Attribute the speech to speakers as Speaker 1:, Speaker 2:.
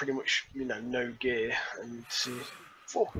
Speaker 1: pretty much you know no gear and uh, see fuck